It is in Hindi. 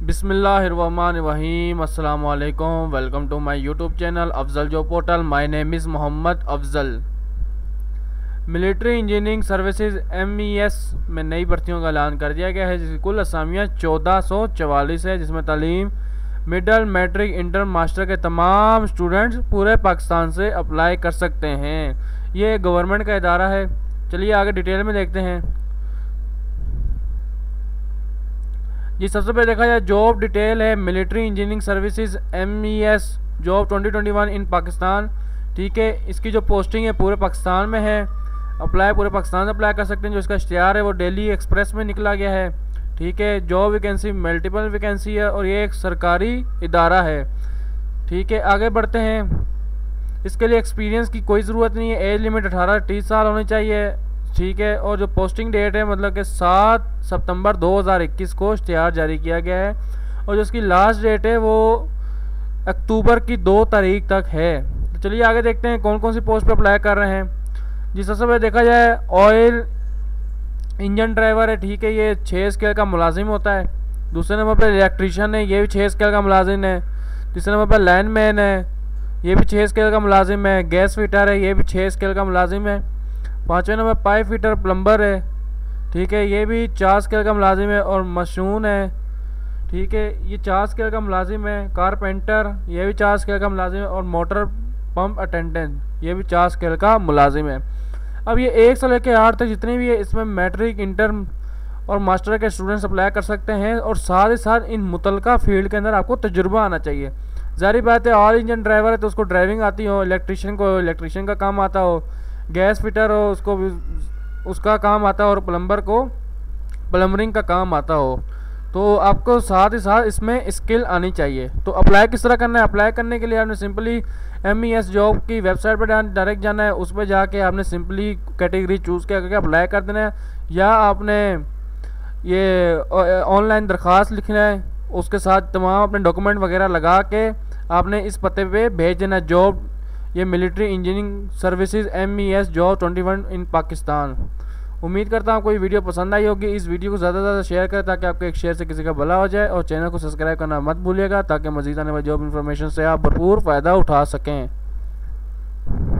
बिसमीम अल्लाम welcome to my YouTube channel Afzal जो portal. My name is Mohammad Afzal. Military engineering services MES में नई भर्तियों का ऐलान कर दिया गया है, जिसकी कुल असामियाँ चौदह सौ चवालीस है, जिसमें तालीम, मिडल, मैट्रिक, इंटर, मास्टर के तमाम स्टूडेंट्स पूरे पाकिस्तान से अप्लाई कर सकते हैं। ये गवर्नमेंट का इदारा है। चलिए आगे डिटेल में देखते हैं। जी, सबसे पहले देखा जाए जॉब डिटेल है military engineering services M E S job 2021 in Pakistan ठीक है? इसकी जो पोस्टिंग है, पूरे पाकिस्तान में है। अप्लाई पूरे पाकिस्तान से अप्लाई कर सकते हैं। जो इसका इश्तहार है, वो डेली एक्सप्रेस में निकला गया है। ठीक है? जॉब वैकेंसी मल्टीपल वैकेंसी है और ये एक सरकारी इदारा है। ठीक है? आगे बढ़ते हैं। इसके लिए एक्सपीरियंस की कोई ज़रूरत नहीं है। एज लिमिट अठारह, तीस साल होनी चाहिए। ठीक है, और जो पोस्टिंग डेट है मतलब कि सात सितंबर 2021 को इश्तहार जारी किया गया है, और जो उसकी लास्ट डेट है, वो अक्टूबर की दो तारीख तक है। तो चलिए आगे देखते हैं कौन कौन सी पोस्ट पर अप्लाई कर रहे हैं। जिस सबसे पहले देखा जाए ऑयल इंजन ड्राइवर है, ठीक है, ये छः स्केल का मुलाजिम होता है। दूसरे नंबर पर इलेक्ट्रीशियन है, ये भी छः स्केल का मुलाजिम है। तीसरे नंबर पर लाइन मैन है, ये भी छः स्केल का मुलाजिम है। गैस फिटर है, ये भी छः स्केल का मुलाजिम है। पाँचवें नंबर पाइप फिटर प्लम्बर है। ठीक है, ये भी चार स्केल का मुलाजिम है और मशून है। ठीक है, ये चार स्केल का मुलाजिम है, कारपेंटर, ये भी चार स्केल का मुलाजिम है और मोटर पंप अटेंडेंट, ये भी चार स्केल का मुलाजिम है। अब ये एक से लेकर आठ तक जितने भी है, इसमें मैट्रिक इंटर और मास्टर के स्टूडेंट्स अप्लाई कर सकते हैं और साथ ही साथ इन मुतलका फ़ील्ड के अंदर आपको तजुर्बा आना चाहिए। जारी बात है ऑल इंजन ड्राइवर है तो उसको ड्राइविंग आती हो इलेक्ट्रिशियन को इलेक्ट्रिशियन का काम आता हो गैस फिटर हो, उसको उसका काम आता हो और प्लम्बर को, प्लम्बरिंग का काम आता हो तो आपको साथ ही साथ इसमें स्किल आनी चाहिए। तो अप्लाई किस तरह करना है? अप्लाई करने के लिए आपने simply M E S job की वेबसाइट पर डायरेक्ट जाना है, उस पर जाके आपने सिंपली कैटेगरी चूज़ किया करके अप्लाई कर देना है, या आपने ये ऑनलाइन दरख्वास्त लिखना है, उसके साथ तमाम अपने डॉक्यूमेंट वगैरह लगा के आपने इस पते पे भेज देना जॉब ये military engineering services M E S job twenty one in Pakistan. उम्मीद करता हूँ कोई वीडियो पसंद आई होगी। इस वीडियो को ज़्यादा से ज़्यादा शेयर करें ताकि आपके एक शेयर से किसी का भला हो जाए और चैनल को सब्सक्राइब करना मत भूलिएगा ताकि मजीद आने वाली जॉब इन्फॉर्मेशन से आप भरपूर फ़ायदा उठा सकें।